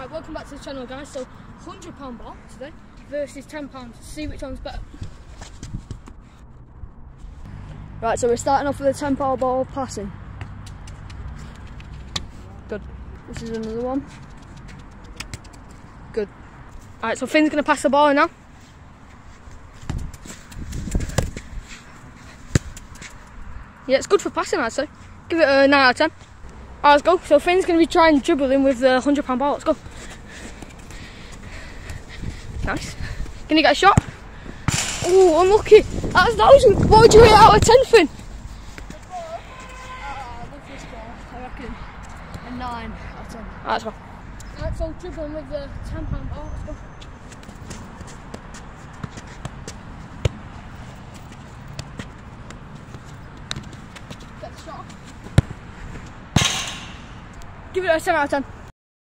Alright, welcome back to the channel guys. So, £100 ball today versus £10. See which one's better. Right, so we're starting off with a £10 ball passing. Good. This is another one. Good. Alright, so Finn's going to pass the ball now. Yeah, it's good for passing, I'd say. Give it a 9 out of 10. Alright, let's go. So Finn's going to be trying dribbling with the £100 ball. Let's go. Nice. Can you get a shot? Oh, unlucky. That's thousand. What would you rate out of 10, Finn? 9 out of 10. Alright, let's go. Alright, so dribbling with the £10 ball. Let's go. Get the shot. Give it a 7 out of 10.